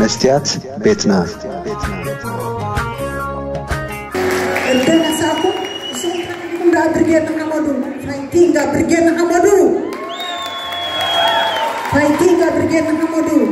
መስቲያት ቤት ናት። Fighting, Gabriel, Hamadou. Fighting, Gabriel, Hamadou.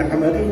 الحمالي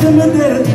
É de madeira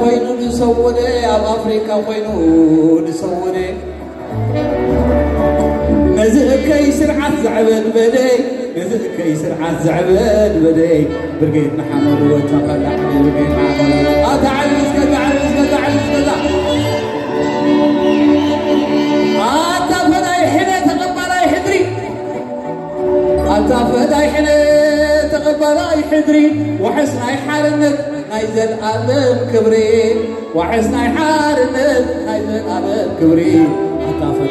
ኮይኑ ንሰውረ ኣብ ኣፍሪካ ኮይኑ ንሰውረ ነዚ እከይ ስርዓት ዘዕበል በደይ ነዚ እከይ ስርዓት ዘዕበል በደይ ብርጌት ንሓመልወት መቐላዕ ብርጌት ንሓመልወት ኣብ ተዓልዝ ገዛ ዓልዝ ገዛ ዓልዝ ገዛ ኣታ ፈላይ ሕነ ተቐባላይ ሕድሪ ኣታ ፈላይ ሕነ ተቐባላይ ሕድሪ ወሕስ ናይ ሓርነት ناي زل آدم كبرين وعز ناي حارنت ناي زل آدم كبرين أتافق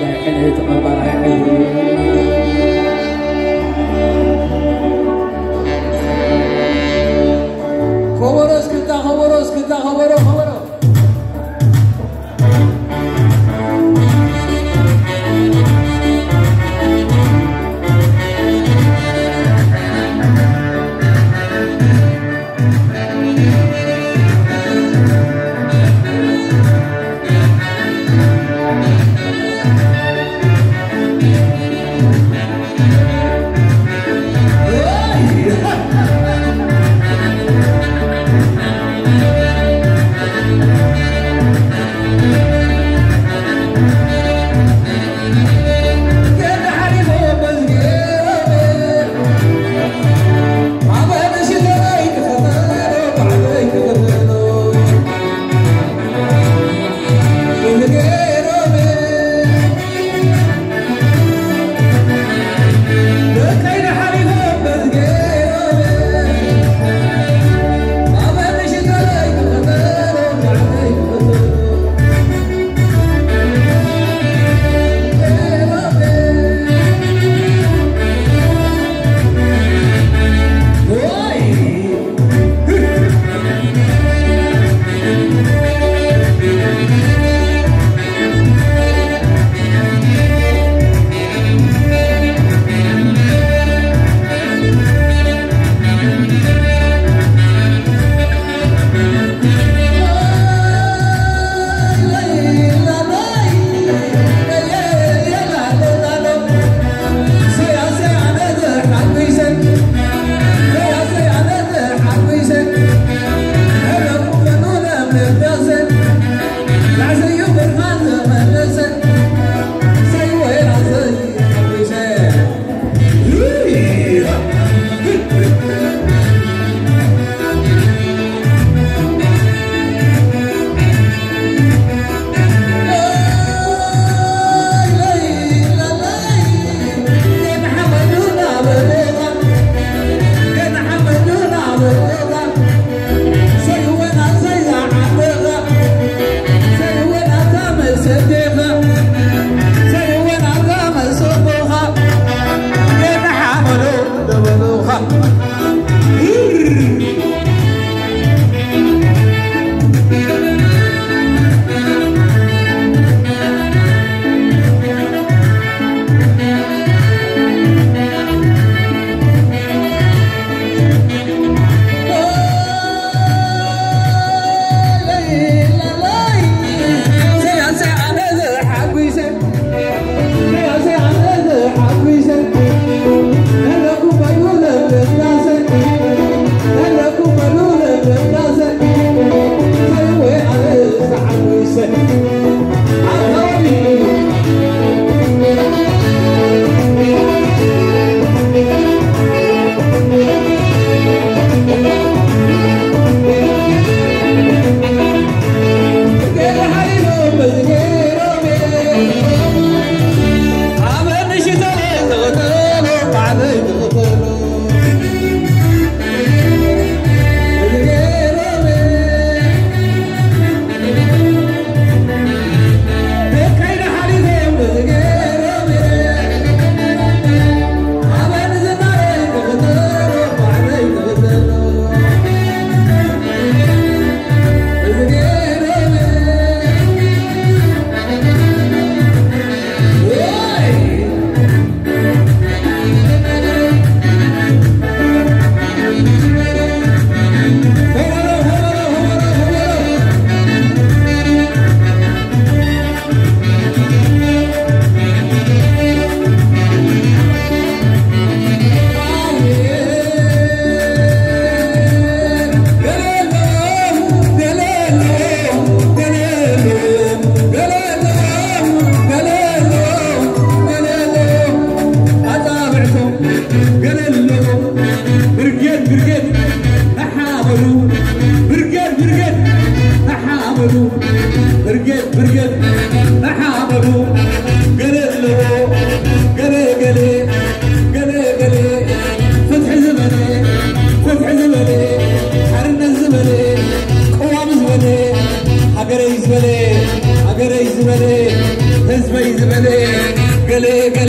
gale gale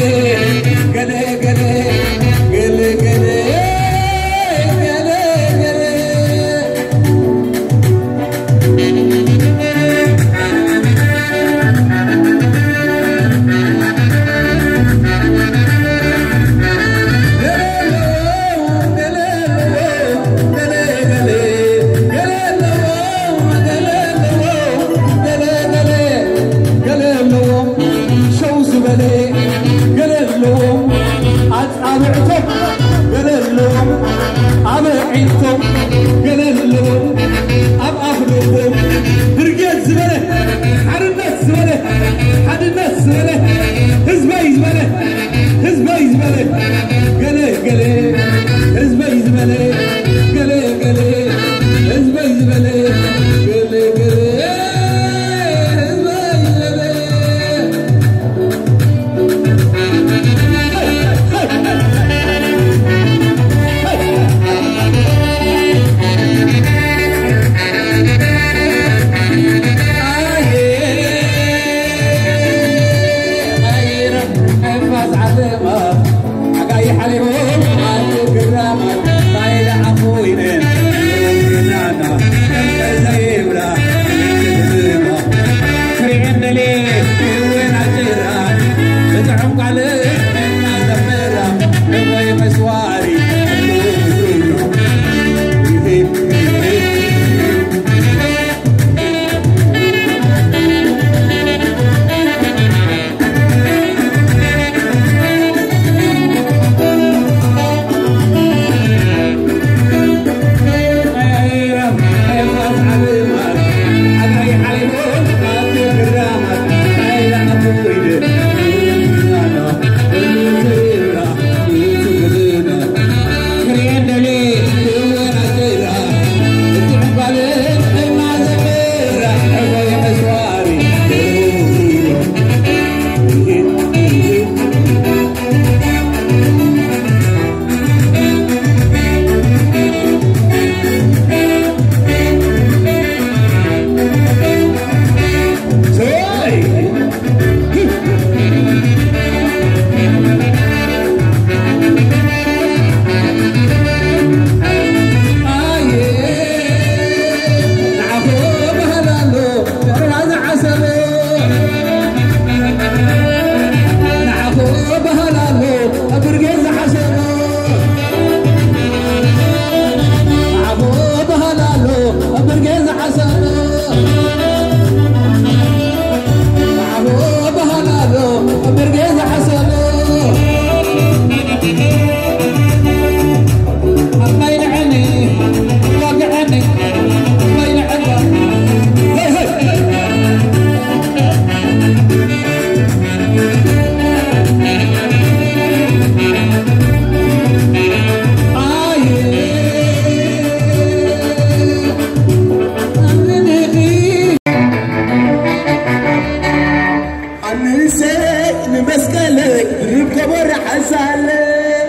وننسى لمسكلك ربك بر حسالك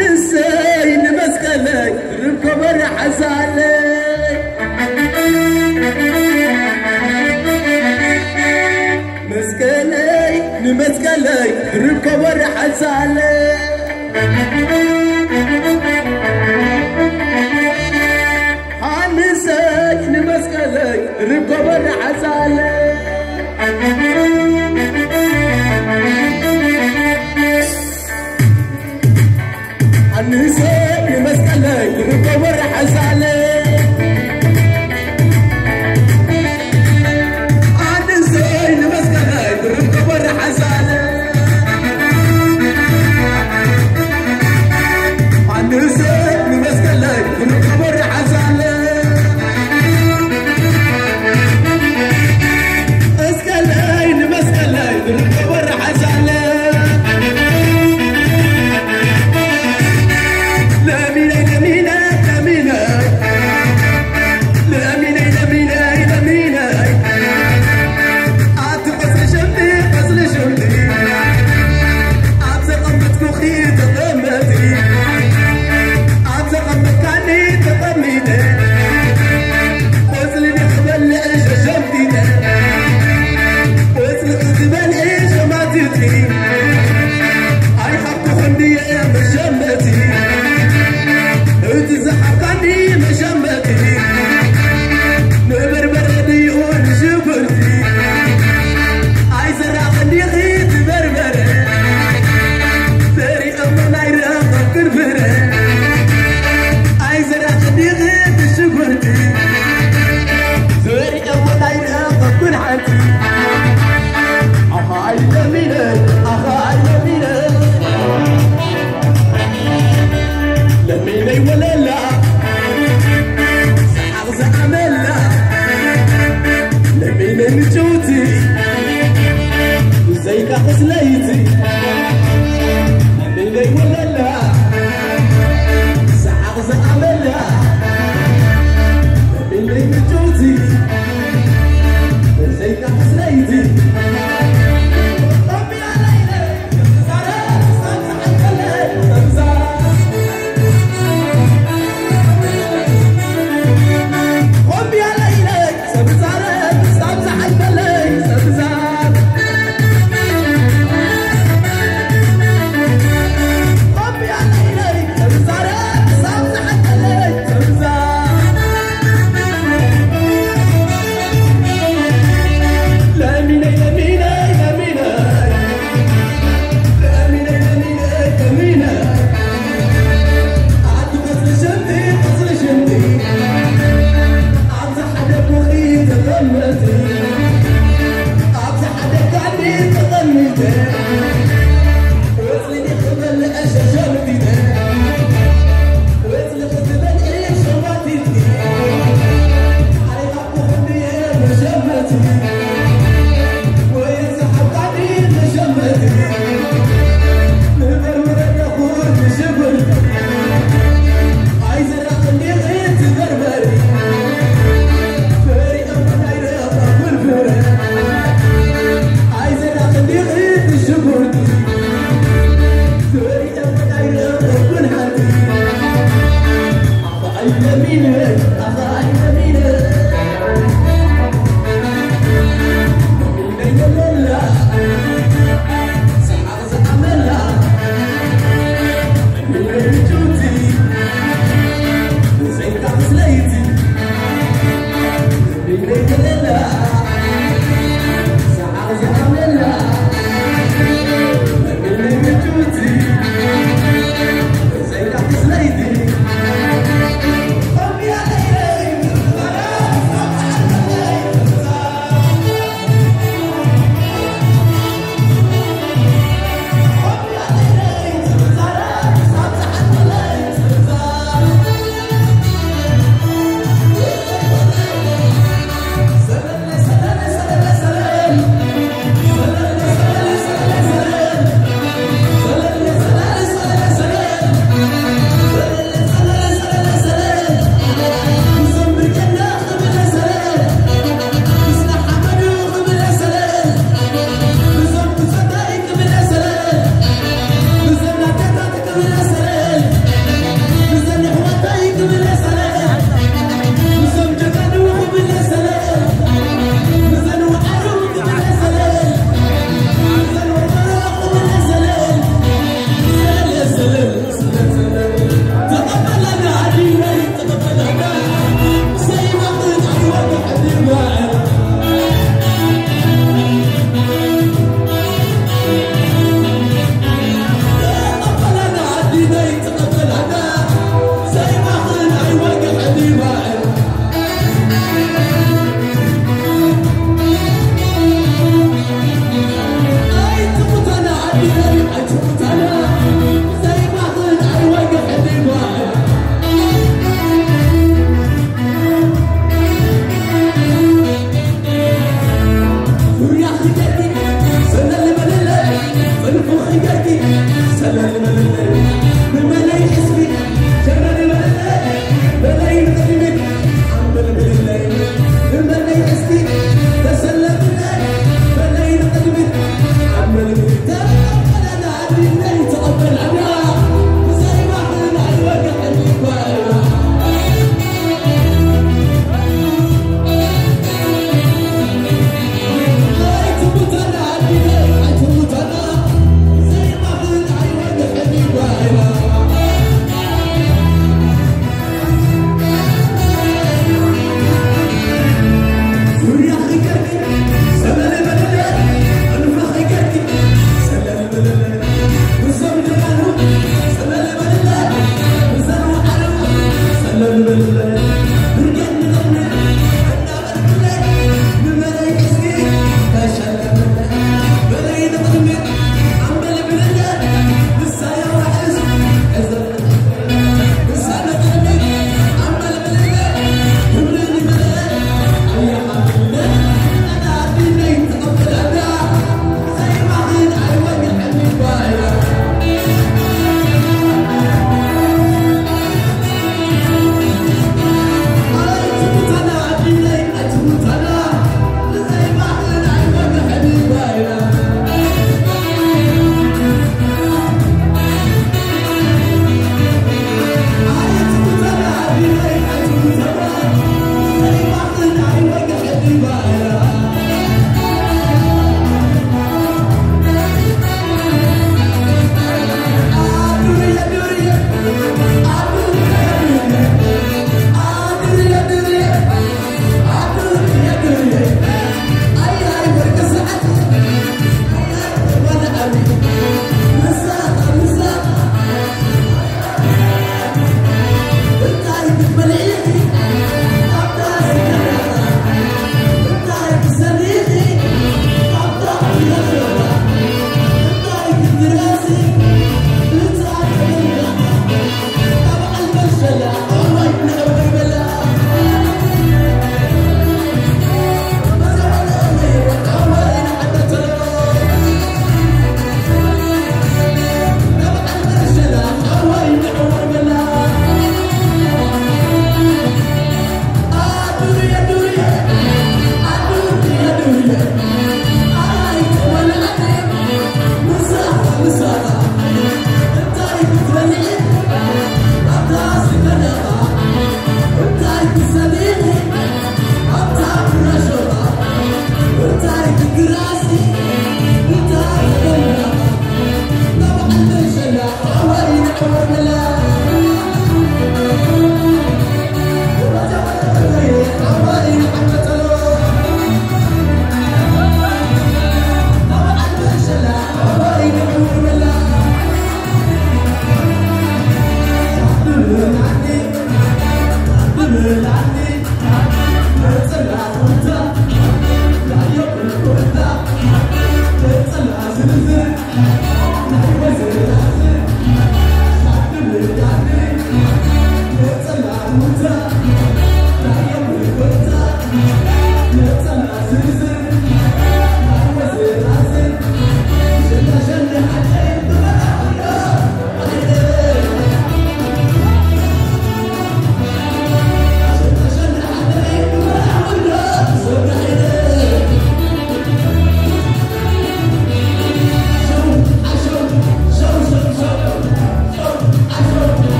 مسكلي نمسكلي ربك ورا حزالي borra